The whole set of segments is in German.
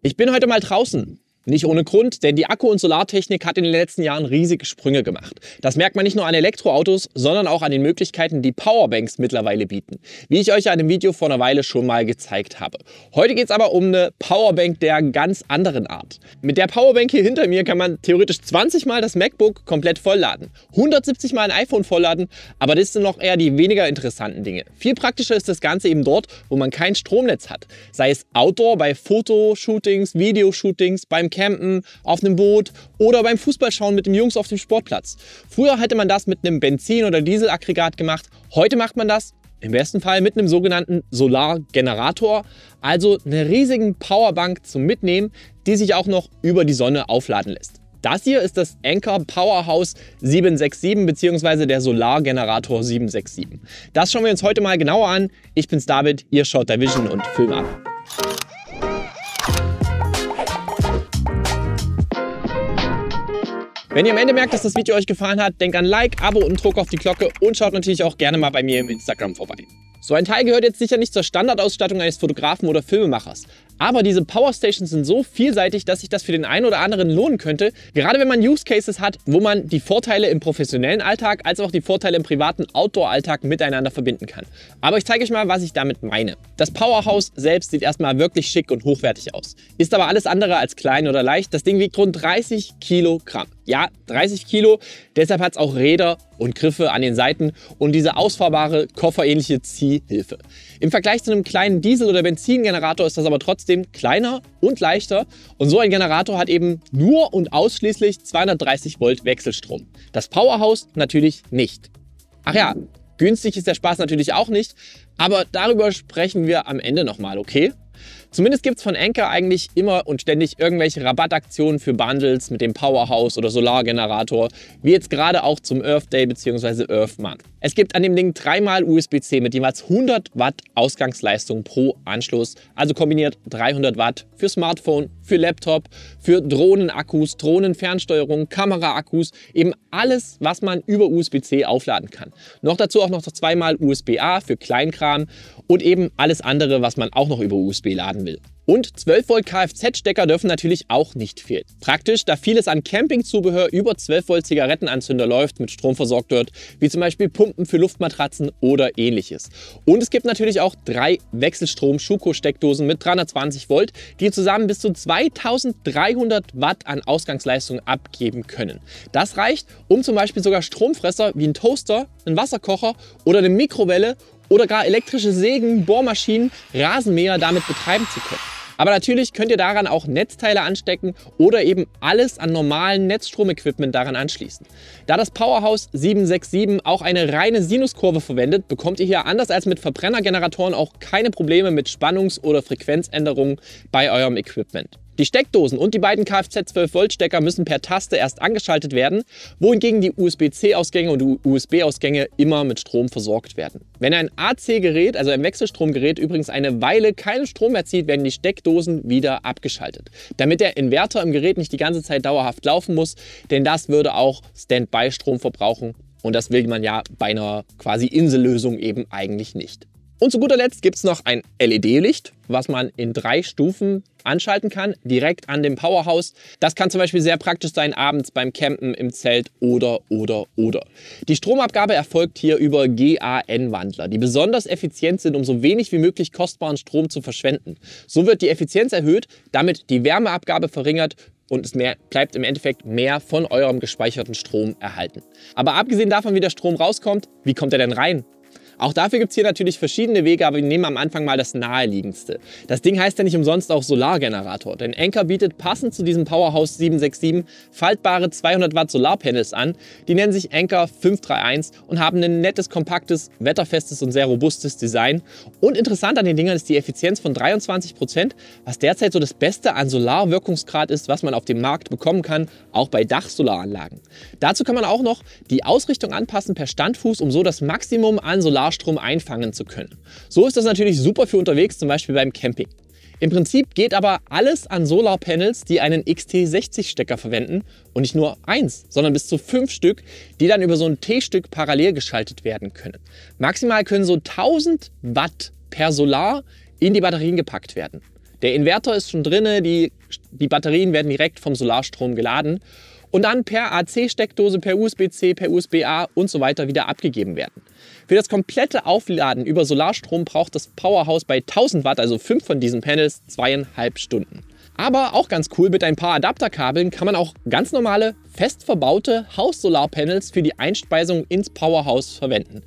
Ich bin heute mal draußen. Nicht ohne Grund, denn die Akku- und Solartechnik hat in den letzten Jahren riesige Sprünge gemacht. Das merkt man nicht nur an Elektroautos, sondern auch an den Möglichkeiten, die Powerbanks mittlerweile bieten, wie ich euch ja in einem Video vor einer Weile schon mal gezeigt habe. Heute geht es aber um eine Powerbank der ganz anderen Art. Mit der Powerbank hier hinter mir kann man theoretisch 20 Mal das MacBook komplett vollladen, 170 Mal ein iPhone vollladen, aber das sind noch eher die weniger interessanten Dinge. Viel praktischer ist das Ganze eben dort, wo man kein Stromnetz hat, sei es Outdoor bei Fotoshootings, Videoshootings, beim Campen, auf einem Boot oder beim Fußballschauen mit den Jungs auf dem Sportplatz. Früher hätte man das mit einem Benzin- oder Dieselaggregat gemacht. Heute macht man das im besten Fall mit einem sogenannten Solargenerator, also einer riesigen Powerbank zum Mitnehmen, die sich auch noch über die Sonne aufladen lässt. Das hier ist das Anker Powerhouse 767 bzw. der Solargenerator 767. Das schauen wir uns heute mal genauer an. Ich bin's David, ihr schaut der Vision und Film ab. Wenn ihr am Ende merkt, dass das Video euch gefallen hat, denkt an Like, Abo und Druck auf die Glocke und schaut natürlich auch gerne mal bei mir im Instagram vorbei. So ein Teil gehört jetzt sicher nicht zur Standardausstattung eines Fotografen oder Filmemachers. Aber diese Powerstations sind so vielseitig, dass sich das für den einen oder anderen lohnen könnte. Gerade wenn man Use Cases hat, wo man die Vorteile im professionellen Alltag als auch die Vorteile im privaten Outdoor-Alltag miteinander verbinden kann. Aber ich zeige euch mal, was ich damit meine. Das Powerhouse selbst sieht erstmal wirklich schick und hochwertig aus. Ist aber alles andere als klein oder leicht. Das Ding wiegt rund 30 Kilogramm. Ja, 30 Kilo. Deshalb hat es auch Räder und Griffe an den Seiten und diese ausfahrbare, kofferähnliche Ziehhilfe. Im Vergleich zu einem kleinen Diesel- oder Benzingenerator ist das aber trotzdem kleiner und leichter und so ein Generator hat eben nur und ausschließlich 230 Volt Wechselstrom. Das Powerhouse natürlich nicht. Ach ja, günstig ist der Spaß natürlich auch nicht, aber darüber sprechen wir am Ende nochmal, okay? Zumindest gibt es von Anker eigentlich immer und ständig irgendwelche Rabattaktionen für Bundles mit dem Powerhouse oder Solargenerator, wie jetzt gerade auch zum Earth Day bzw. Earth Month. Es gibt an dem Ding dreimal USB-C mit jeweils 100 Watt Ausgangsleistung pro Anschluss, also kombiniert 300 Watt für Smartphone, für Laptop, für Drohnenakkus, Drohnenfernsteuerung, Kameraakkus, eben alles, was man über USB-C aufladen kann. Noch dazu auch noch zweimal USB-A für Kleinkram und eben alles andere, was man auch noch über USB laden will. Und 12 Volt Kfz-Stecker dürfen natürlich auch nicht fehlen. Praktisch, da vieles an Campingzubehör über 12 Volt Zigarettenanzünder läuft, mit Strom versorgt wird, wie zum Beispiel Pumpen für Luftmatratzen oder ähnliches. Und es gibt natürlich auch drei Wechselstrom-Schuko-Steckdosen mit 320 Volt, die zusammen bis zu 2300 Watt an Ausgangsleistung abgeben können. Das reicht, um zum Beispiel sogar Stromfresser wie ein Toaster, einen Wasserkocher oder eine Mikrowelle oder gar elektrische Sägen, Bohrmaschinen, Rasenmäher damit betreiben zu können. Aber natürlich könnt ihr daran auch Netzteile anstecken oder eben alles an normalen Netzstromequipment daran anschließen. Da das Powerhouse 767 auch eine reine Sinuskurve verwendet, bekommt ihr hier anders als mit Verbrennergeneratoren auch keine Probleme mit Spannungs- oder Frequenzänderungen bei eurem Equipment. Die Steckdosen und die beiden Kfz 12 Volt Stecker müssen per Taste erst angeschaltet werden, wohingegen die USB-C-Ausgänge und USB-Ausgänge immer mit Strom versorgt werden. Wenn ein AC-Gerät, also ein Wechselstromgerät, übrigens eine Weile keinen Strom mehr zieht, werden die Steckdosen wieder abgeschaltet. Damit der Inverter im Gerät nicht die ganze Zeit dauerhaft laufen muss, denn das würde auch Standby-Strom verbrauchen und das will man ja bei einer quasi Insellösung eben eigentlich nicht. Und zu guter Letzt gibt es noch ein LED-Licht, was man in drei Stufen anschalten kann, direkt an dem Powerhouse. Das kann zum Beispiel sehr praktisch sein abends beim Campen im Zelt oder, oder, oder. Die Stromabgabe erfolgt hier über GAN-Wandler, die besonders effizient sind, um so wenig wie möglich kostbaren Strom zu verschwenden. So wird die Effizienz erhöht, damit die Wärmeabgabe verringert und es mehr, bleibt im Endeffekt mehr von eurem gespeicherten Strom erhalten. Aber abgesehen davon, wie der Strom rauskommt, wie kommt er denn rein? Auch dafür gibt es hier natürlich verschiedene Wege, aber wir nehmen am Anfang mal das naheliegendste. Das Ding heißt ja nicht umsonst auch Solargenerator, denn Anker bietet passend zu diesem Powerhouse 767 faltbare 200 Watt Solarpanels an. Die nennen sich Anker 531 und haben ein nettes, kompaktes, wetterfestes und sehr robustes Design. Und interessant an den Dingern ist die Effizienz von 23%, Prozent, was derzeit so das Beste an Solarwirkungsgrad ist, was man auf dem Markt bekommen kann, auch bei Dachsolaranlagen. Dazu kann man auch noch die Ausrichtung anpassen per Standfuß, um so das Maximum an Solar Solarstrom einfangen zu können. So ist das natürlich super für unterwegs, zum Beispiel beim Camping. Im Prinzip geht aber alles an Solarpanels, die einen XT60-Stecker verwenden und nicht nur eins, sondern bis zu fünf Stück, die dann über so ein T-Stück parallel geschaltet werden können. Maximal können so 1000 Watt per Solar in die Batterien gepackt werden. Der Inverter ist schon drin, die, die Batterien werden direkt vom Solarstrom geladen und dann per AC-Steckdose, per USB-C, per USB-A und so weiter wieder abgegeben werden. Für das komplette Aufladen über Solarstrom braucht das Powerhouse bei 1000 Watt, also fünf von diesen Panels, zweieinhalb Stunden. Aber auch ganz cool, mit ein paar Adapterkabeln kann man auch ganz normale, fest verbaute Haus-Solarpanels für die Einspeisung ins Powerhouse verwenden.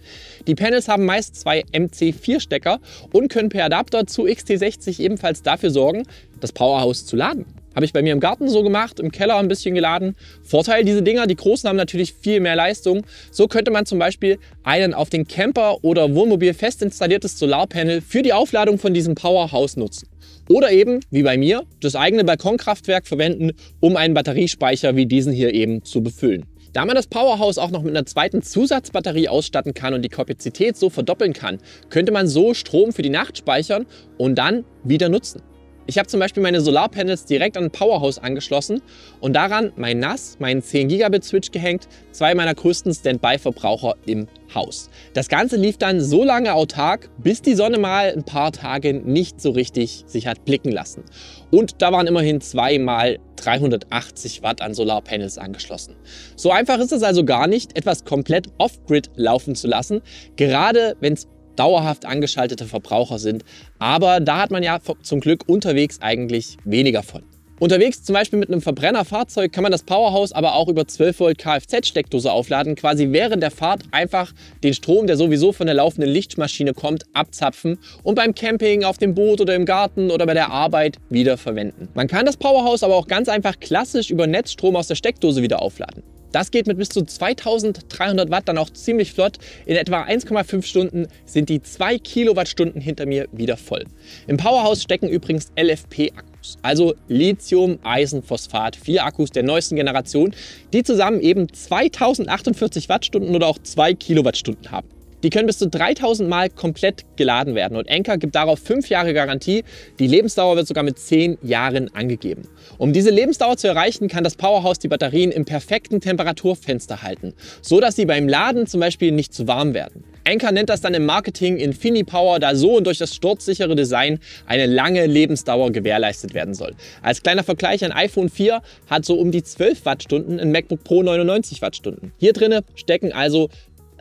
Die Panels haben meist zwei MC4-Stecker und können per Adapter zu XT60 ebenfalls dafür sorgen, das Powerhouse zu laden. Habe ich bei mir im Garten so gemacht, im Keller ein bisschen geladen. Vorteil, diese Dinger, die großen haben natürlich viel mehr Leistung. So könnte man zum Beispiel einen auf den Camper oder Wohnmobil fest installiertes Solarpanel für die Aufladung von diesem Powerhouse nutzen. Oder eben, wie bei mir, das eigene Balkonkraftwerk verwenden, um einen Batteriespeicher wie diesen hier eben zu befüllen. Da man das Powerhouse auch noch mit einer zweiten Zusatzbatterie ausstatten kann und die Kapazität so verdoppeln kann, könnte man so Strom für die Nacht speichern und dann wieder nutzen. Ich habe zum Beispiel meine Solarpanels direkt an ein Powerhouse angeschlossen und daran mein NAS, meinen 10 Gigabit Switch gehängt, zwei meiner größten Standby-Verbraucher im Haus. Das Ganze lief dann so lange autark, bis die Sonne mal ein paar Tage nicht so richtig sich hat blicken lassen. Und da waren immerhin zweimal 380 Watt an Solarpanels angeschlossen. So einfach ist es also gar nicht, etwas komplett off-grid laufen zu lassen, gerade wenn es dauerhaft angeschaltete Verbraucher sind. Aber da hat man ja zum Glück unterwegs eigentlich weniger von. Unterwegs zum Beispiel mit einem Verbrennerfahrzeug kann man das Powerhouse aber auch über 12 Volt Kfz-Steckdose aufladen, quasi während der Fahrt einfach den Strom, der sowieso von der laufenden Lichtmaschine kommt, abzapfen und beim Camping, auf dem Boot oder im Garten oder bei der Arbeit wieder verwenden. Man kann das Powerhouse aber auch ganz einfach klassisch über Netzstrom aus der Steckdose wieder aufladen. Das geht mit bis zu 2300 Watt dann auch ziemlich flott. In etwa 1,5 Stunden sind die 2 Kilowattstunden hinter mir wieder voll. Im Powerhouse stecken übrigens LFP-Akkus, also Lithium-Eisenphosphat, vier Akkus der neuesten Generation, die zusammen eben 2048 Wattstunden oder auch 2 Kilowattstunden haben. Die können bis zu 3000 Mal komplett geladen werden und Enker gibt darauf 5 Jahre Garantie. Die Lebensdauer wird sogar mit 10 Jahren angegeben. Um diese Lebensdauer zu erreichen, kann das Powerhouse die Batterien im perfekten Temperaturfenster halten, so dass sie beim Laden zum Beispiel nicht zu warm werden. Enker nennt das dann im Marketing InfiniPower, da so und durch das sturzsichere Design eine lange Lebensdauer gewährleistet werden soll. Als kleiner Vergleich, ein iPhone 4 hat so um die 12 Wattstunden, ein MacBook Pro 99 Wattstunden. Hier drinnen stecken also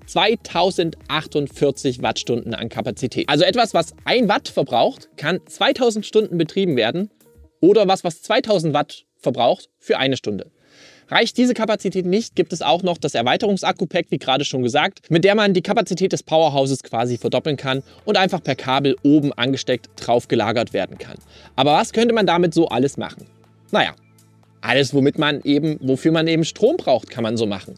2048 Wattstunden an Kapazität. Also etwas, was 1 Watt verbraucht, kann 2000 Stunden betrieben werden oder was, was 2000 Watt verbraucht, für eine Stunde. Reicht diese Kapazität nicht, gibt es auch noch das Erweiterungsakku-Pack, wie gerade schon gesagt, mit der man die Kapazität des Powerhouses quasi verdoppeln kann und einfach per Kabel oben angesteckt drauf gelagert werden kann. Aber was könnte man damit so alles machen? Naja, alles, womit man eben, wofür man eben Strom braucht, kann man so machen.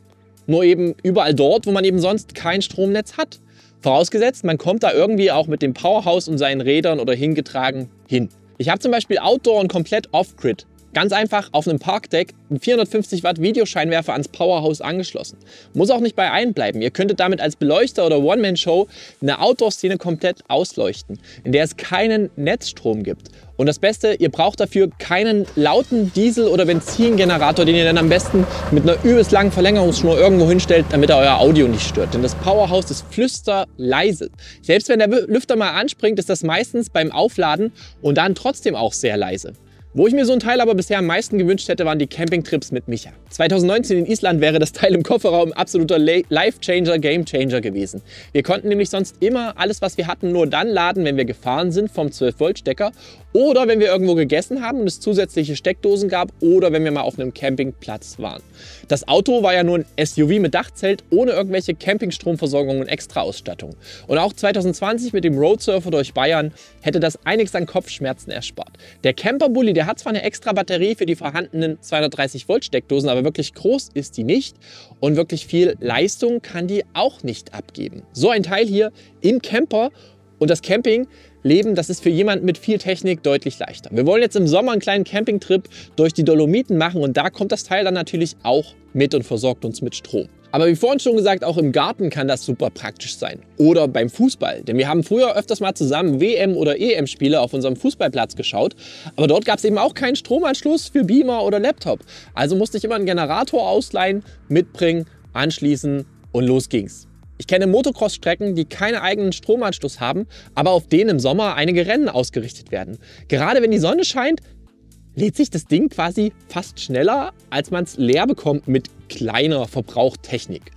Nur eben überall dort, wo man eben sonst kein Stromnetz hat. Vorausgesetzt, man kommt da irgendwie auch mit dem Powerhouse und seinen Rädern oder hingetragen hin. Ich habe zum Beispiel Outdoor und komplett Off-Grid Ganz einfach auf einem Parkdeck einen 450 Watt Videoscheinwerfer ans Powerhouse angeschlossen. Muss auch nicht bei einem bleiben. Ihr könntet damit als Beleuchter oder One-Man-Show eine Outdoor-Szene komplett ausleuchten, in der es keinen Netzstrom gibt. Und das Beste, ihr braucht dafür keinen lauten Diesel- oder Benzingenerator, den ihr dann am besten mit einer übelst langen Verlängerungsschnur irgendwo hinstellt, damit er euer Audio nicht stört. Denn das Powerhouse ist flüsterleise. Selbst wenn der Lüfter mal anspringt, ist das meistens beim Aufladen und dann trotzdem auch sehr leise. Wo ich mir so ein Teil aber bisher am meisten gewünscht hätte, waren die Campingtrips mit Micha. 2019 in Island wäre das Teil im Kofferraum absoluter Life-Changer, Game-Changer gewesen. Wir konnten nämlich sonst immer alles, was wir hatten, nur dann laden, wenn wir gefahren sind vom 12-Volt-Stecker oder wenn wir irgendwo gegessen haben und es zusätzliche Steckdosen gab oder wenn wir mal auf einem Campingplatz waren. Das Auto war ja nur ein SUV mit Dachzelt ohne irgendwelche Campingstromversorgung und Extra-Ausstattung. Und auch 2020 mit dem Roadsurfer durch Bayern hätte das einiges an Kopfschmerzen erspart. Der Camperbully, der hat zwar eine extra Batterie für die vorhandenen 230 Volt Steckdosen, aber wirklich groß ist die nicht und wirklich viel Leistung kann die auch nicht abgeben. So ein Teil hier im Camper und das Camping leben, das ist für jemanden mit viel Technik deutlich leichter. Wir wollen jetzt im Sommer einen kleinen Campingtrip durch die Dolomiten machen und da kommt das Teil dann natürlich auch mit und versorgt uns mit Strom. Aber wie vorhin schon gesagt, auch im Garten kann das super praktisch sein. Oder beim Fußball. Denn wir haben früher öfters mal zusammen WM- oder EM-Spiele auf unserem Fußballplatz geschaut. Aber dort gab es eben auch keinen Stromanschluss für Beamer oder Laptop. Also musste ich immer einen Generator ausleihen, mitbringen, anschließen und los ging's. Ich kenne Motocross-Strecken, die keinen eigenen Stromanschluss haben, aber auf denen im Sommer einige Rennen ausgerichtet werden. Gerade wenn die Sonne scheint, lädt sich das Ding quasi fast schneller, als man es leer bekommt mit kleiner Verbrauchtechnik.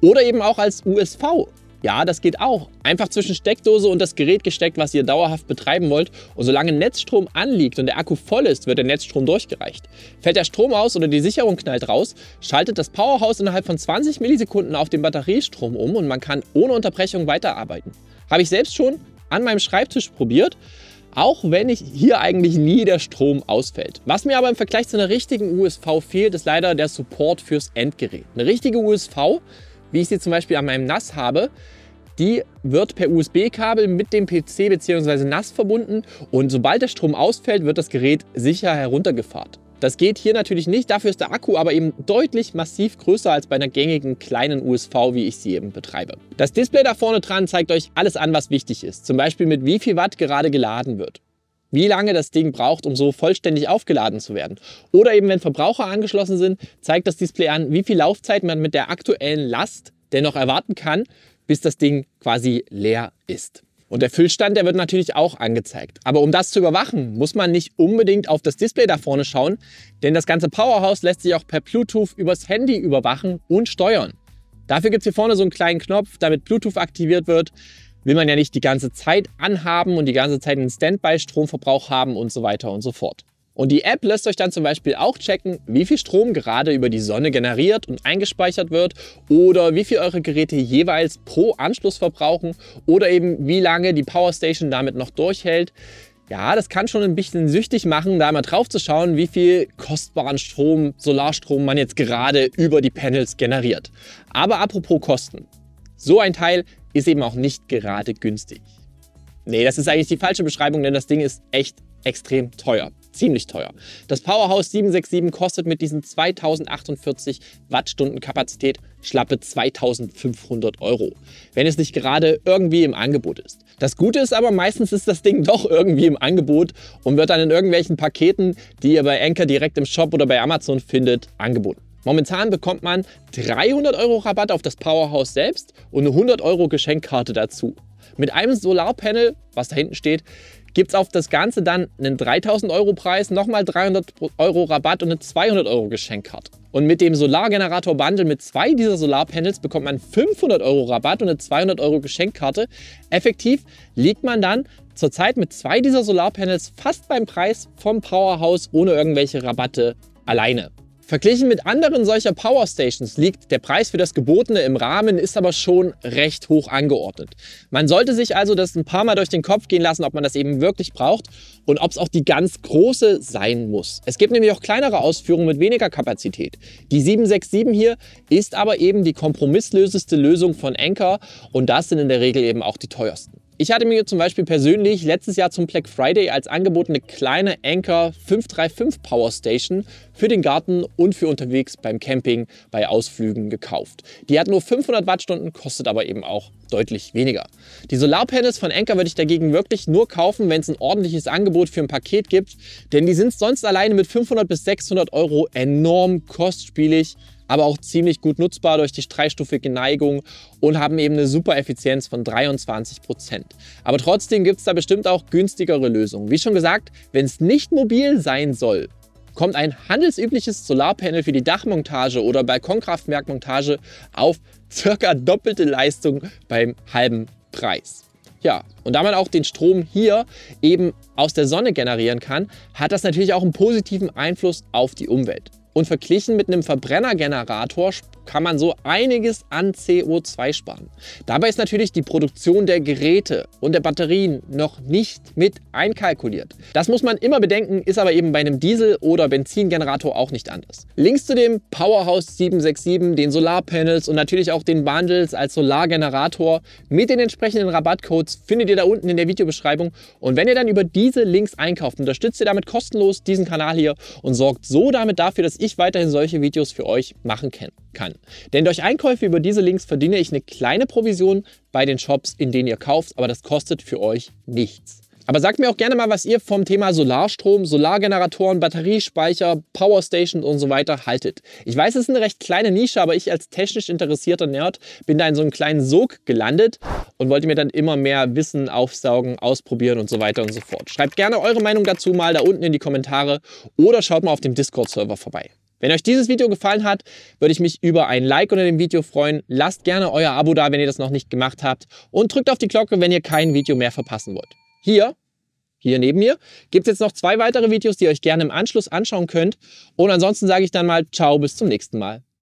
Oder eben auch als USV. Ja, das geht auch. Einfach zwischen Steckdose und das Gerät gesteckt, was ihr dauerhaft betreiben wollt. Und solange Netzstrom anliegt und der Akku voll ist, wird der Netzstrom durchgereicht. Fällt der Strom aus oder die Sicherung knallt raus, schaltet das Powerhouse innerhalb von 20 Millisekunden auf den Batteriestrom um und man kann ohne Unterbrechung weiterarbeiten. Habe ich selbst schon an meinem Schreibtisch probiert. Auch wenn ich hier eigentlich nie der Strom ausfällt. Was mir aber im Vergleich zu einer richtigen USV fehlt, ist leider der Support fürs Endgerät. Eine richtige USV wie ich sie zum Beispiel an meinem NAS habe, die wird per USB-Kabel mit dem PC bzw. NAS verbunden und sobald der Strom ausfällt, wird das Gerät sicher heruntergefahren. Das geht hier natürlich nicht, dafür ist der Akku aber eben deutlich massiv größer als bei einer gängigen kleinen USV, wie ich sie eben betreibe. Das Display da vorne dran zeigt euch alles an, was wichtig ist. Zum Beispiel mit wie viel Watt gerade geladen wird wie lange das Ding braucht, um so vollständig aufgeladen zu werden. Oder eben, wenn Verbraucher angeschlossen sind, zeigt das Display an, wie viel Laufzeit man mit der aktuellen Last dennoch erwarten kann, bis das Ding quasi leer ist. Und der Füllstand, der wird natürlich auch angezeigt. Aber um das zu überwachen, muss man nicht unbedingt auf das Display da vorne schauen, denn das ganze Powerhouse lässt sich auch per Bluetooth übers Handy überwachen und steuern. Dafür gibt es hier vorne so einen kleinen Knopf, damit Bluetooth aktiviert wird will man ja nicht die ganze Zeit anhaben und die ganze Zeit einen Standby-Stromverbrauch haben und so weiter und so fort. Und die App lässt euch dann zum Beispiel auch checken, wie viel Strom gerade über die Sonne generiert und eingespeichert wird oder wie viel eure Geräte jeweils pro Anschluss verbrauchen oder eben wie lange die Powerstation damit noch durchhält. Ja, das kann schon ein bisschen süchtig machen, da mal drauf zu schauen, wie viel kostbaren Strom, Solarstrom man jetzt gerade über die Panels generiert. Aber apropos Kosten. So ein Teil ist eben auch nicht gerade günstig. Nee, das ist eigentlich die falsche Beschreibung, denn das Ding ist echt extrem teuer. Ziemlich teuer. Das Powerhouse 767 kostet mit diesen 2048 Wattstunden Kapazität schlappe 2500 Euro, wenn es nicht gerade irgendwie im Angebot ist. Das Gute ist aber, meistens ist das Ding doch irgendwie im Angebot und wird dann in irgendwelchen Paketen, die ihr bei Anker direkt im Shop oder bei Amazon findet, angeboten. Momentan bekommt man 300 Euro Rabatt auf das Powerhouse selbst und eine 100 Euro Geschenkkarte dazu. Mit einem Solarpanel, was da hinten steht, gibt es auf das Ganze dann einen 3000 Euro Preis, nochmal 300 Euro Rabatt und eine 200 Euro Geschenkkarte. Und mit dem Solargenerator Bundle mit zwei dieser Solarpanels bekommt man 500 Euro Rabatt und eine 200 Euro Geschenkkarte. Effektiv liegt man dann zurzeit mit zwei dieser Solarpanels fast beim Preis vom Powerhouse ohne irgendwelche Rabatte alleine. Verglichen mit anderen solcher Powerstations liegt der Preis für das Gebotene im Rahmen, ist aber schon recht hoch angeordnet. Man sollte sich also das ein paar Mal durch den Kopf gehen lassen, ob man das eben wirklich braucht und ob es auch die ganz große sein muss. Es gibt nämlich auch kleinere Ausführungen mit weniger Kapazität. Die 767 hier ist aber eben die kompromisslöseste Lösung von Anker und das sind in der Regel eben auch die teuersten. Ich hatte mir zum Beispiel persönlich letztes Jahr zum Black Friday als Angebot eine kleine Anker 535 Power Station für den Garten und für unterwegs beim Camping bei Ausflügen gekauft. Die hat nur 500 Wattstunden, kostet aber eben auch deutlich weniger. Die Solarpanels von Anker würde ich dagegen wirklich nur kaufen, wenn es ein ordentliches Angebot für ein Paket gibt, denn die sind sonst alleine mit 500 bis 600 Euro enorm kostspielig aber auch ziemlich gut nutzbar durch die dreistufige Neigung und haben eben eine super Effizienz von 23%. Prozent. Aber trotzdem gibt es da bestimmt auch günstigere Lösungen. Wie schon gesagt, wenn es nicht mobil sein soll, kommt ein handelsübliches Solarpanel für die Dachmontage oder Balkonkraftwerkmontage auf circa doppelte Leistung beim halben Preis. Ja, und da man auch den Strom hier eben aus der Sonne generieren kann, hat das natürlich auch einen positiven Einfluss auf die Umwelt. Und verglichen mit einem Verbrennergenerator kann man so einiges an CO2 sparen. Dabei ist natürlich die Produktion der Geräte und der Batterien noch nicht mit einkalkuliert. Das muss man immer bedenken, ist aber eben bei einem Diesel- oder Benzingenerator auch nicht anders. Links zu dem Powerhouse 767, den Solarpanels und natürlich auch den Bundles als Solargenerator mit den entsprechenden Rabattcodes findet ihr da unten in der Videobeschreibung. Und wenn ihr dann über diese Links einkauft, unterstützt ihr damit kostenlos diesen Kanal hier und sorgt so damit dafür, dass ich weiterhin solche Videos für euch machen kann. Denn durch Einkäufe über diese Links verdiene ich eine kleine Provision bei den Shops, in denen ihr kauft, aber das kostet für euch nichts. Aber sagt mir auch gerne mal, was ihr vom Thema Solarstrom, Solargeneratoren, Batteriespeicher, Powerstations und so weiter haltet. Ich weiß, es ist eine recht kleine Nische, aber ich als technisch interessierter Nerd bin da in so einem kleinen Sog gelandet und wollte mir dann immer mehr Wissen aufsaugen, ausprobieren und so weiter und so fort. Schreibt gerne eure Meinung dazu mal da unten in die Kommentare oder schaut mal auf dem Discord-Server vorbei. Wenn euch dieses Video gefallen hat, würde ich mich über ein Like unter dem Video freuen. Lasst gerne euer Abo da, wenn ihr das noch nicht gemacht habt und drückt auf die Glocke, wenn ihr kein Video mehr verpassen wollt. Hier, hier neben mir, gibt es jetzt noch zwei weitere Videos, die ihr euch gerne im Anschluss anschauen könnt. Und ansonsten sage ich dann mal Ciao, bis zum nächsten Mal.